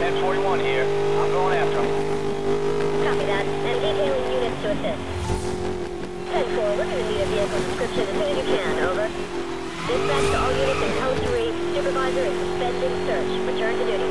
1041 here. I'm going after him. Copy that. And detailing units to assist. 10-4, we're going to need a vehicle description as soon as you can. Over. Dispatch to all units in Code 3. Supervisor is suspending search. Return to duty.